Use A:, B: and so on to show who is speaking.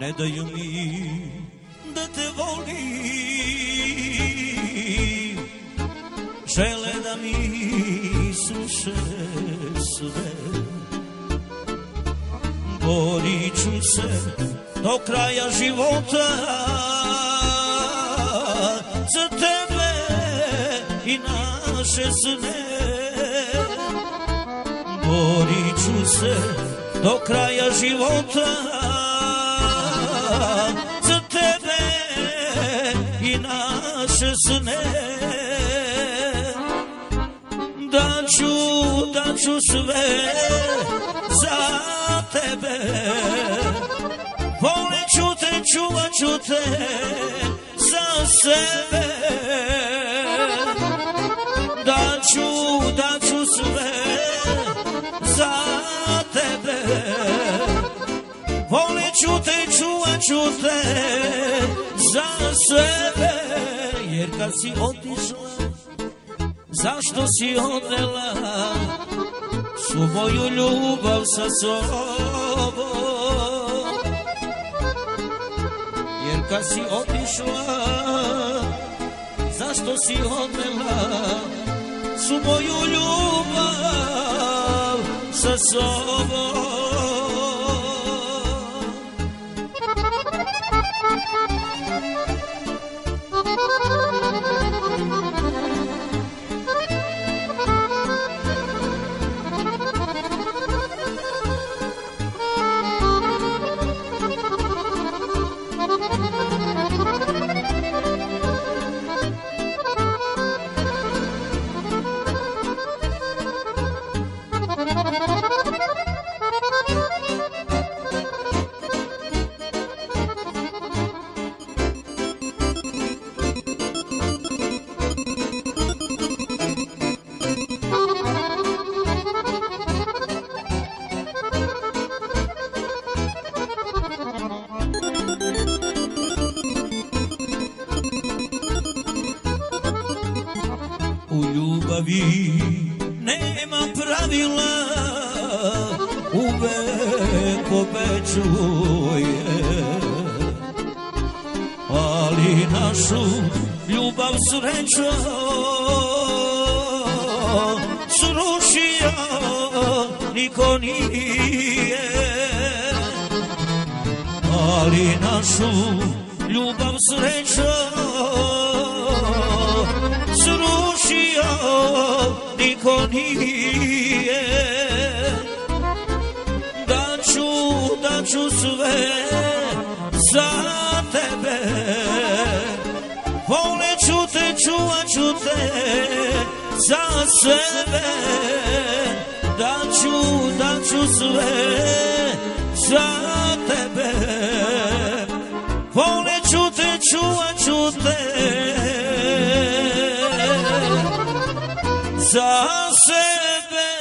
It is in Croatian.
A: Ne daju mi da te volim. Žele da mi suše sve. Borit ću se do kraja života. Za tebe i naše sne. Borit ću se do kraja života Za tebe i naše sne. Daću, daću sve za tebe. Volit ću te, čuvat ću te za sebe Volit ću te, čuvat ću te za sebe Jer kad si otišla, zašto si odnela Svu moju ljubav sa sobom? Jer kad si otišla Zašto si odnela Svu moju ljubav sa sobom ljubavi nema pravila. Uvek obećuje. Ali našu ljubav sreća Srušio niko nije. Ali našu ljubav sreća sve za tebe. Volit ću te, čuvat ću te za sebe. Daću, daću sve za tebe. Volit ću te, čuvat ću te za sebe